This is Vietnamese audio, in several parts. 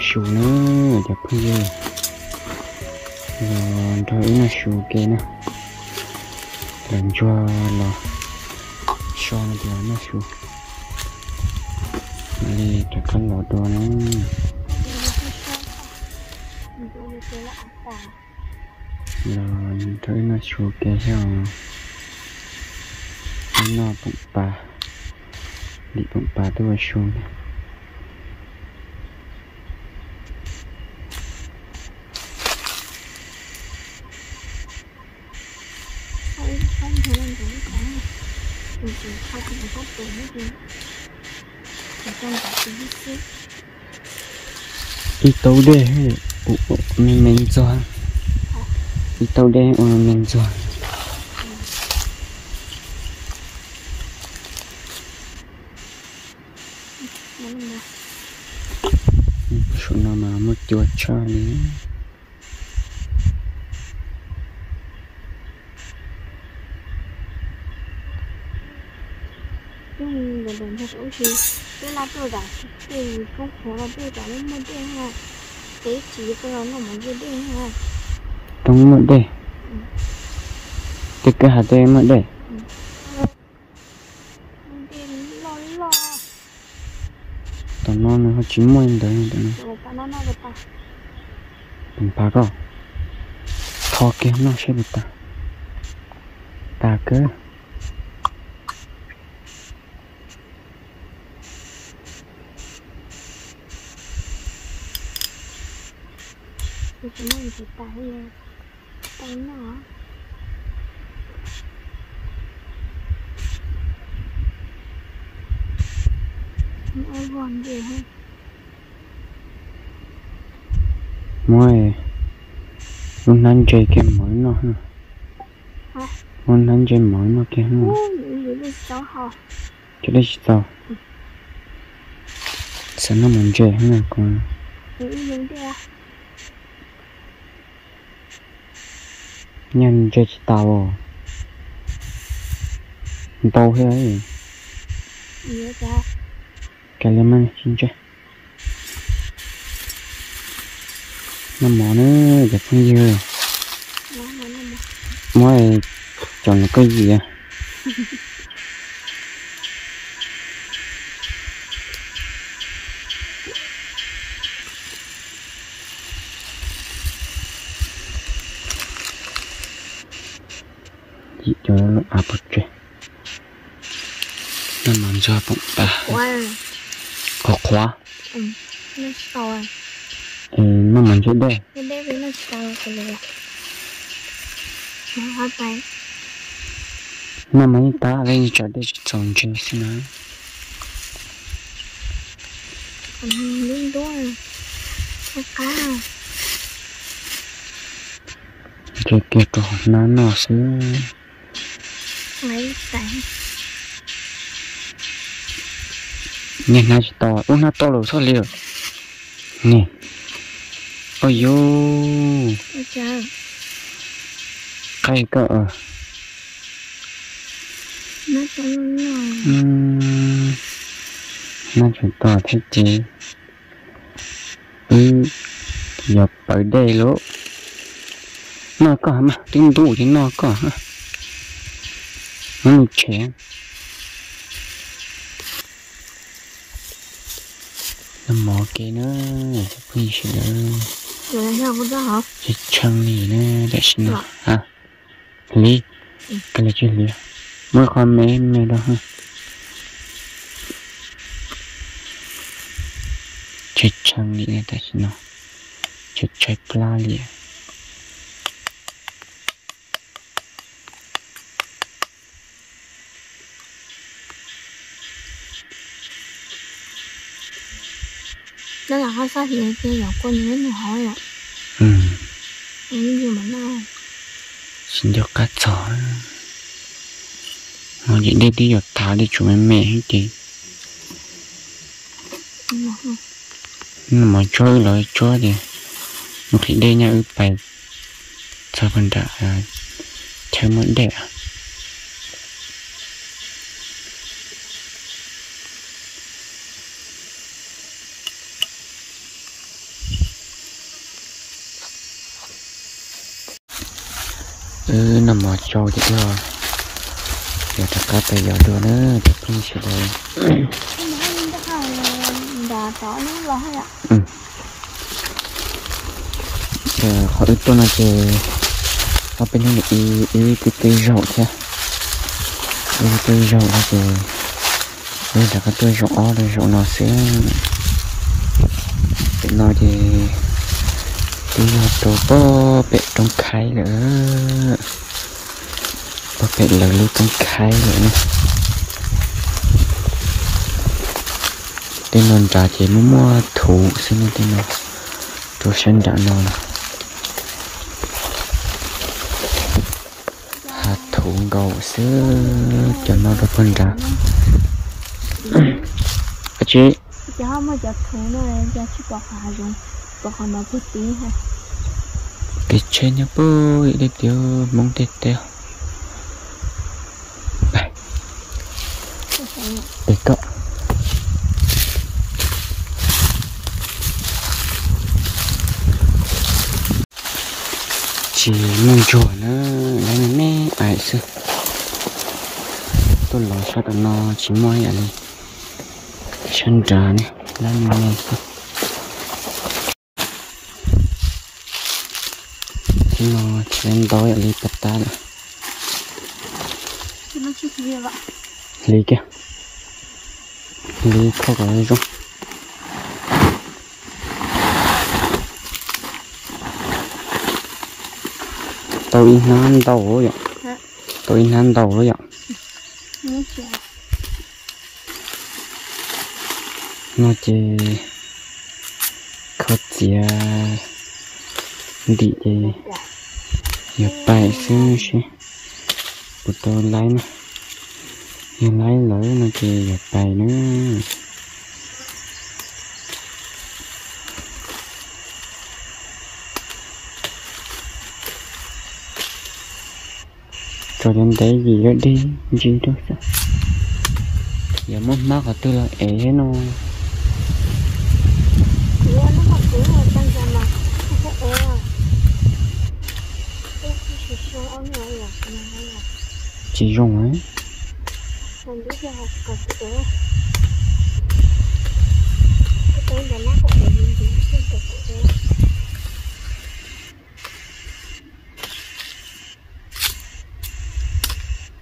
nó sù nữa chả phương gì rồi, thôi nó sù kia nè. Làm cho là cho nó thì nó sù. Này chắc có lọ đồ nữa rồi, thôi nó sù kia sao nó bụng bà. Đi bụng bà tôi vào sù đi tàu đê mình mình cho đi tàu đê mình cho số nào mà một chuột cho ní dùng để đến thật ưu cái là không là một đêm ha nó cái một hạt một đê tao nó nó chín mươi đấy, tao nó rồi ta rồi thò kia nó sẽ bị ta. Ta cơ mình chỉ tay tay nó ai còn gì không? Mày muốn ăn chơi cái mới nó hả? Muốn ăn chơi mới nó cái nó cái đấy sao sao nó muốn chơi hả? Con nhân chơi tàu tàu thế ấy. Cái lên mang xin chơi nó mỏ nữa đẹp không dư nó nó nó mỗi chọn cái gì à nó à bật nó làm cho bụng bà. Có khóa. Ừ nó to ừ, nó làm cho đây cái đấy với nó to cái này nó hoa tay. Nó mấy ta lên cho đây trồng chơi xin nói còn liên đuôi nó cá chơi kia trò nó nó sẽ lấy nhìn nó chỉ to ôi nó to rồi sao liều nè. Ôi yo cái cỡ. Nó nó Ừm, nó chỉ to thế chứ. Ừ nhập ở đây lỗ. Nó có mà tiếng đủ thì nó có hả nó trẻ nó mò kia nữa bây giờ rồi là sao cũng đó hả? Chỉ chân lì nữa để xin nó hả lý cái là chuyện lý mới con mấy mẹ đó hả chỉ chân lì này để xin nó chỉ chạy pla lì đó là hoa sao hiện kia quân những người hỏi rồi ừ những gì mà nó xin cho cá chó họ chỉ đi đi giọt thả đi chủ mẹ mẹ hết chị nhưng mà chơi lại chơi đi một khi đây nha ư bài sao phần đã theo mẫn đẹp ừ nằm mò trâu thì rồi giờ tất cá bây giờ đưa nữa chắc không sẽ đây nhưng đã tỏ nó vào hay ạ giờ khỏi tôi là chỉ ở bên này, ý ý, cái cây rau chứ ý, cây rau là chỉ đây là cái cây rau đây rau nó sẽ bên nó thì đi vào tổ bò trong khai nữa bò bẹ lỡ lưu trong khai nữa nè. Tên non trà chỉ muốn mua thủ xin tên nó tôi sinh đã non hạt thủ gầu sữa cho nó được phân ra chị. Chứ không mà chặt thú nó là cho chỉ có hà dùng. Có hà nó thích tí ha. Cái trên nhá bơi để tiêu mong tết tiêu này Ạ. để cậu. Chỉ muốn chùa nữa lấy nè ai sư tôi lo tao nó chỉ moi vậy đi chân trà nè lấy nè sư chỉ nó trên tối ta Chứ nó chỉ kia vậy? Lý kia lý khó có rung tôi in han đầu rồi tôi in han đầu rồi nó chỉ khó chia đi đi nhập bài xíu xíu của tôi lấy nè Nhà lấy lỡ nó chỉ nhập bài nữa cho đến đấy gì đó đi gì đó sao? Giờ mất mát ở tôi là ế nó. Là chỉ dùng ấy mình biết là học cầu cái ế cái tên là nó có ế gì gì cái cầu cái ế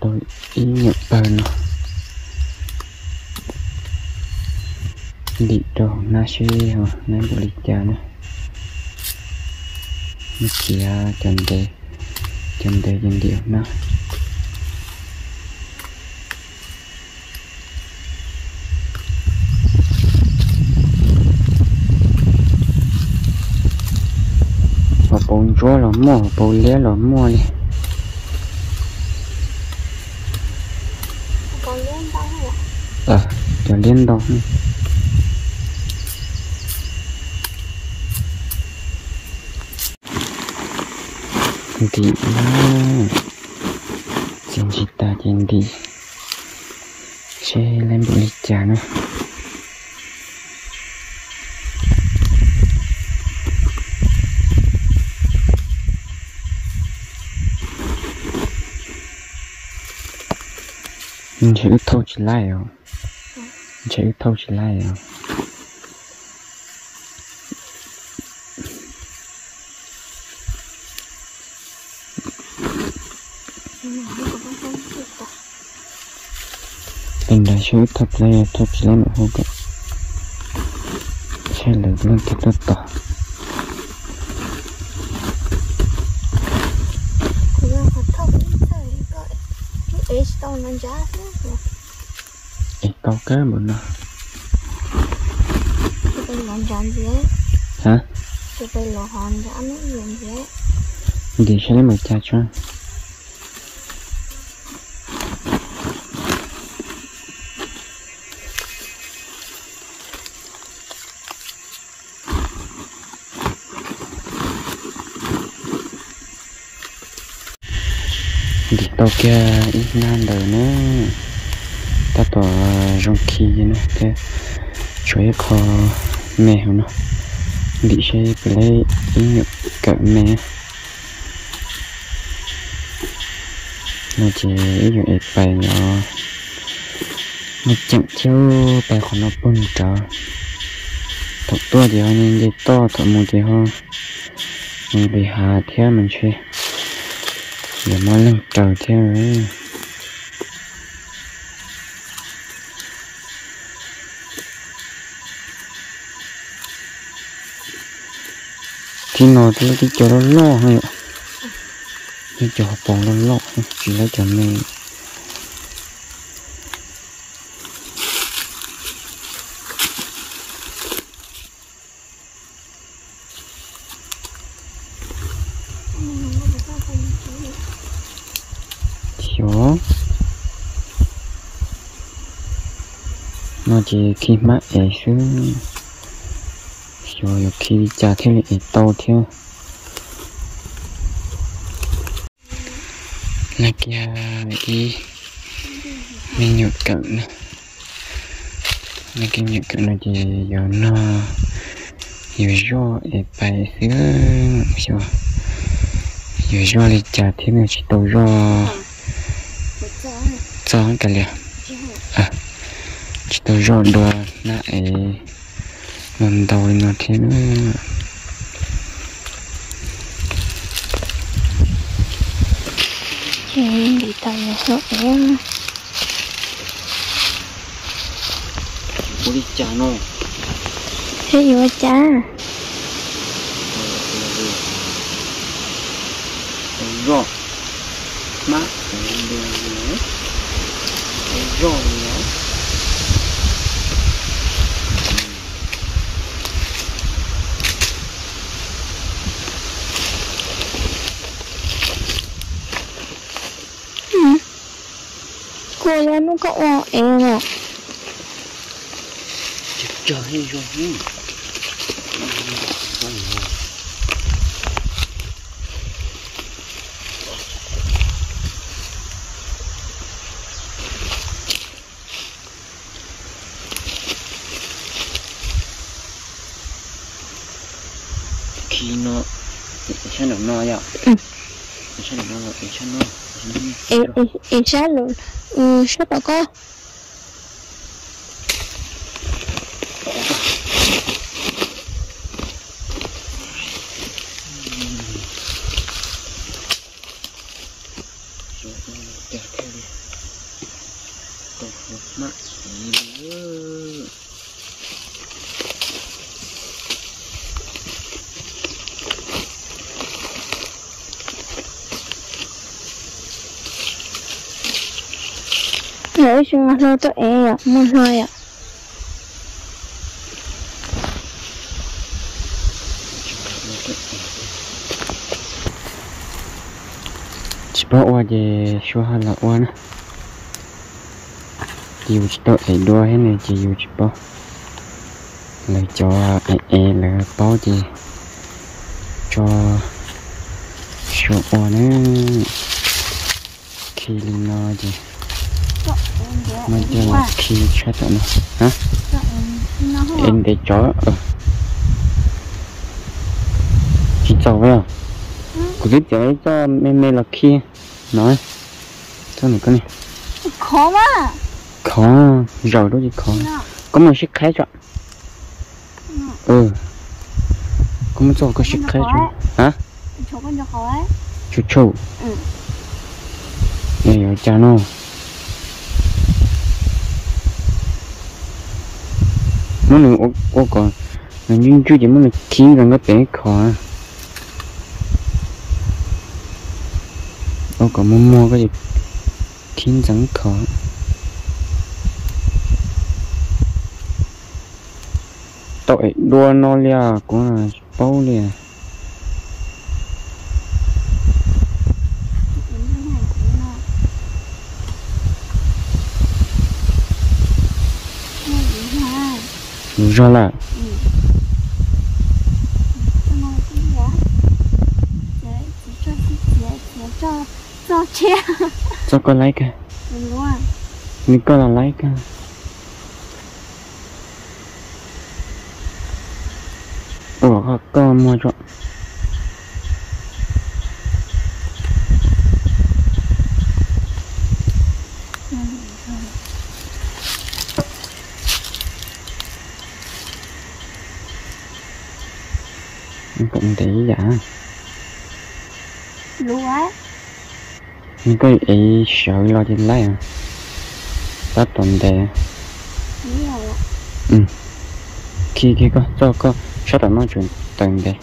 tôi ý nhập bài nó. Đi đồ na suy hả? Nãy bộ lịch chờ nữa nó kia chân đề chân đề chân điệu nó. Và bồn mò là mua bồn lía là mua đâu ờ cho liên đâu đi nó chính chị ta trên đi. Sẽ lên bộ lịch trả nữa. Mình sẽ thâu chỉ lại rồi mình sẽ thâu chỉ lại rồi nhưng mà không có bao nhiêu được cả mình đã sẽ một hôm cả sẽ lấy lên cái đất tỏ Thì nó thật thấp Sao thì gọi Cái ế tao nó giá thế Ê, câu cá mà nó Cái hả? Cái gì sẽ lấy một cha cho. Tàu kia ít nan đời nữa ta tỏ rong khi nó thế. Chuối kho mèo nó. Bị xe play, ý nhục cỡ mẹ nó chỉ ý dụng ít bài nhỏ. Nó chậm thiếu bài của nó bưng trở thật to thì họ nên đi to thật một thì họ mình bị hà theo mình chơi để mỗi lần trở theo ấy thì nó thì cái chỗ nó lo hay cái chỗ bóng nó lo, chỉ là chỗ này. Mình nó chỉ khi mắt ấy xuống rồi khi đi trả thêm lại tàu theo là kia đi. Mình nhột cận. Là kia cái nhột cận là gì? Giờ nó, giờ do để bài thứ sao? Giờ do đi trả thêm là chỉ tàu do. Cho cái liền à chỉ tàu do đồ nãy lần đầu là thế nữa. Em đi tay là sợ em Cô đi chả nó Thế gì quá chả Rồi. Má. Rồi. やのかはええわ。絶対いいじゃん。Em em luôn ừ sát đâu có Nếu chúng mà lo tụi em ạ, muốn hơi ạ. chỉ bảo qua về số hai là qua nè. Chiều chỉ đợi để đua hết này chiều chỉ bảo. Lấy cho ai e là bỏ gì cho số qua nữa khi nó gì mà giờ là khi chết rồi nè hả? Em để chó. Ờ chỉ chó vậy à của cái chó cho mẹ mẹ là khi nói. Cho nó cái này. Khó quá. khó. Rồi đó gì khó. Nào, có một chiếc khai chọn ừ. Có một chỗ có chiếc khai chọn hả? Chỗ con cho khó ấy. chú chủ Ừ. này ở cha nó nó là ô ô còn là nhưng chưa chỉ muốn là khiến rằng nó bé khó à ô còn mua mua cái gì? Khiến rằng khó tội đua nó lia cũng là bao liền rồi là cho che cho con lấy à? mình đúng mình là lấy cái ủa, con mua cho mình cũng tí giả lúa á có ý sợ lo trên lấy à? Tắt tuần đề nhiều khi khi có cho có. Sao đó nói chuyện tuần đề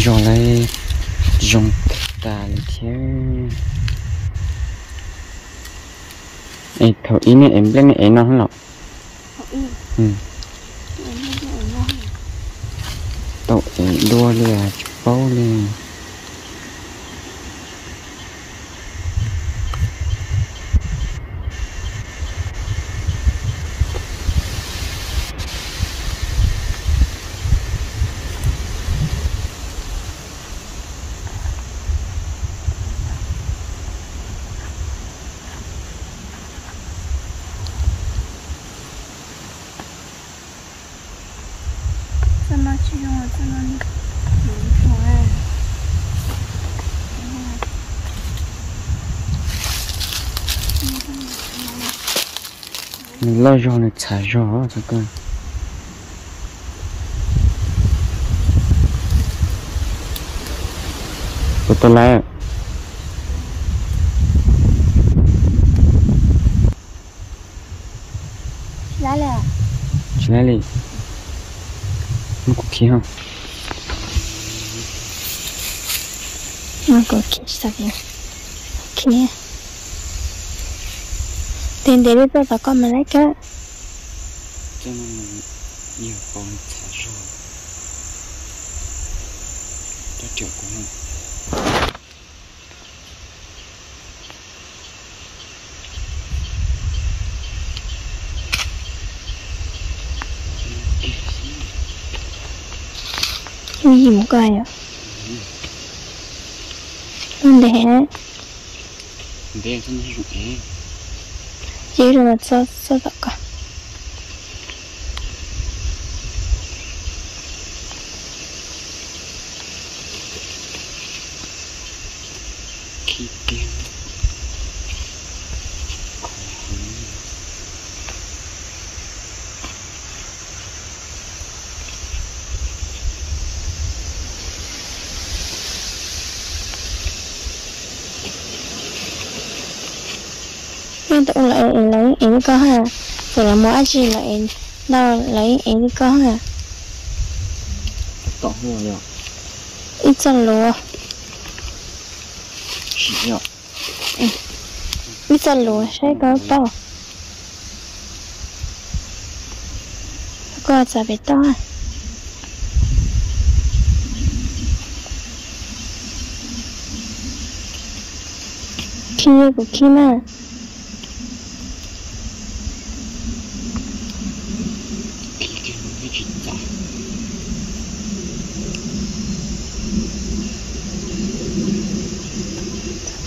rồi dùng ta lại theo ê thầu ý này em lên này nó không lọ Ừ. tội đua lìa bao lìa. 这个我看到你很可爱。你让你踩上啊，这个。不得来。哪里？去哪里？去。tiền để biết bao con mà lấy cái cho nên mình nhiều con xả gió cho triệu cái gì một cái à anh để để thân dụng ấy chỉ là sao sao tất cả khi tiếng nhưng tụi lại lấy em có ha rồi là mỗi gì lại đâu lấy em có ha tỏ hoa rồi ít chân lúa chỉ nhọ ít chân lúa sẽ có to. Có chả bị to. Khi của khi mà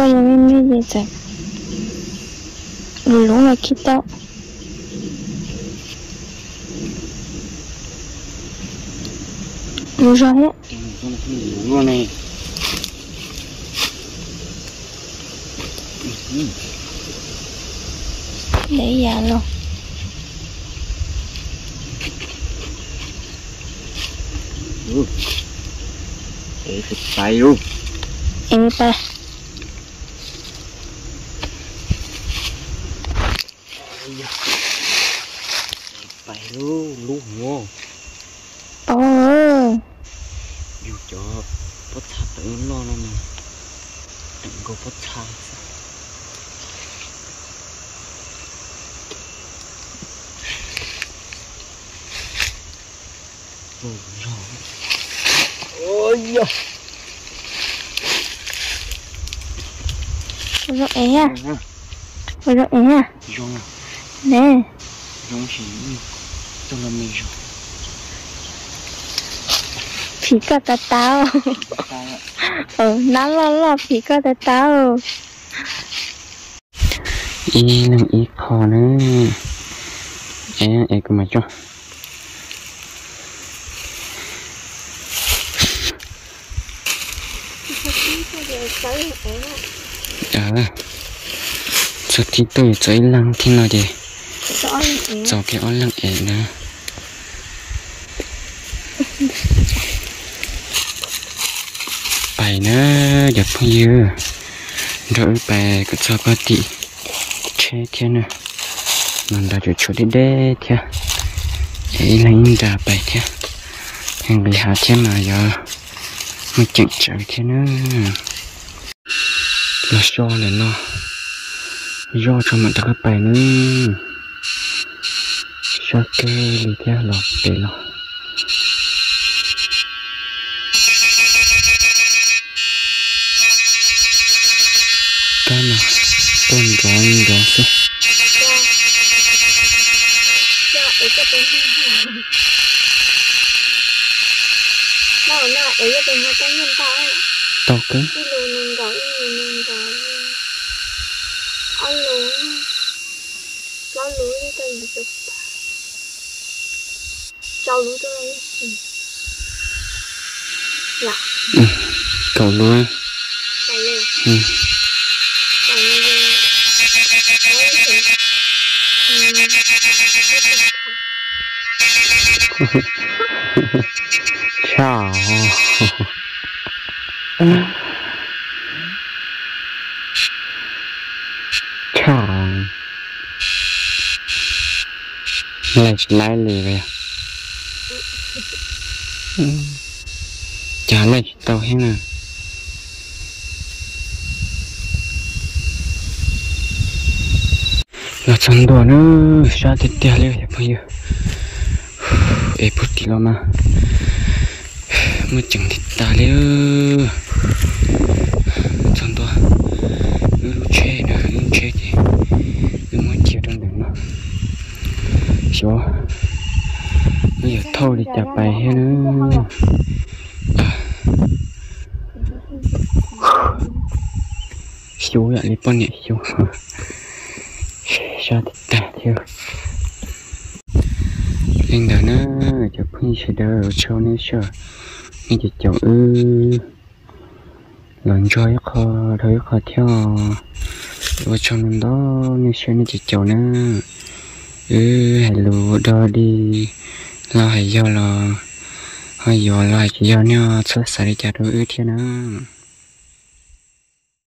quand il y. Le long, la quitta. Bonjour. Bonjour. Mais alors Oh. Et c'est pas Et pas. Khi rồi luôn luôn luôn ồ dù cho bắt xa tự lo nó nè đừng có bắt xa Ôi giời. Ôi giời. rồi em à rồi em à 네. 용신이 동남미죠. 비가 갔다오. 어, 날라라 비가 갔다오. 이는 이 커는 에 에그 맞죠? 자, 저 뒤도 저일 랑 티너지. Giống à, nè giống chỉ tôi là mì rồi. phí cả ta tao Ta ừ nó lo lo phí cả ta tao y nằm y khó nữa. Em em cứ mà cho. Ờ. giờ thì tôi chơi lăng thì nào đi rõ lên cho cái ón lăng ế nữa bài nữa giờ phong dư rồi bài cái cho bà tị chế thiên nữa mình đã được chỗ đi đê thiên ấy là những đà bài thiên hàng bị hạ thiên mà giờ mới chỉnh trở thiên nữa là cho này nó do cho mình ta cái bài nữa cho cái lý theo lọc để lọc cái mà tôn rõ rõ sẽ cho cho ấy cho tên nào nào ấy cho tên một tên nhân tạo tao cái đi lù nương gọi đi lù nương gọi ăn lù nó lù chụp cho lù tới đây là cậu luôn tại lù ừ. tại lù nói thì chào chào lại lại lì về. Trả lại tao hết nè là chẳng đồ nữa. Ra thịt tia liền hiệp bây giờ. Ê, bút tí lo mà. Mới chẳng thịt ta liền chân đồ cứ lúc chơi nữa cứ chơi thì cứ muốn chiều trong đường mà số bây giờ thôi đi chạp bài hết nữa số lại đi bao nhiêu số ra thịt ta theo anh đã nó chụp hình sẽ đỡ cho nên sợ nhưng chỉ chồng ư. Lần cho khó thấy khó theo. Ở cho nên đó, nên sẽ nên chỉ chồng nữa ừ hello đó đi. Lo hay do lo. Hay do lo chỉ do nhau xuất sắc xảy ra đôi ư thiên nữa